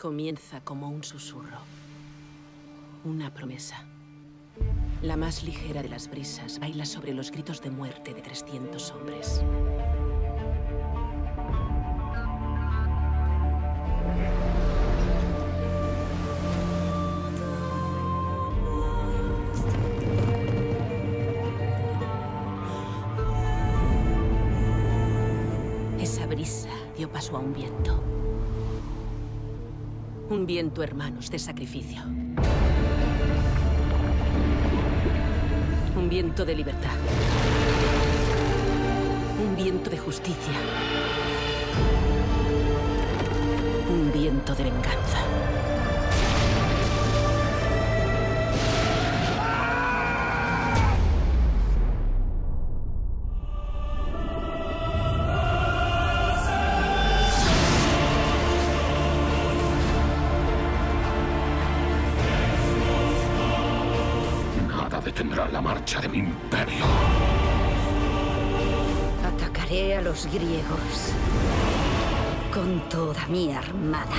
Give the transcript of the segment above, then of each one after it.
Comienza como un susurro. Una promesa. La más ligera de las brisas baila sobre los gritos de muerte de 300 hombres. Esa brisa dio paso a un viento. Un viento, hermanos, de sacrificio. Un viento de libertad. Un viento de justicia. Un viento de venganza. Nada detendrá la marcha de mi imperio. Atacaré a los griegos con toda mi armada.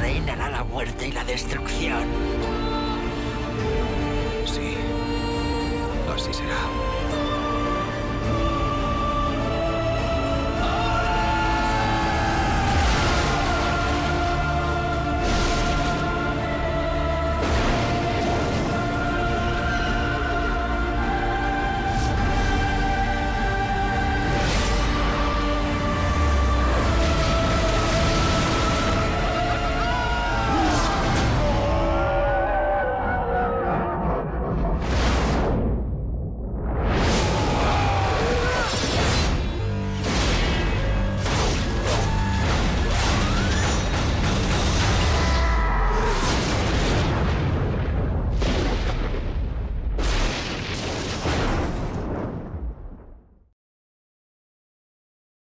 Reinará la muerte y la destrucción. Sí, así será.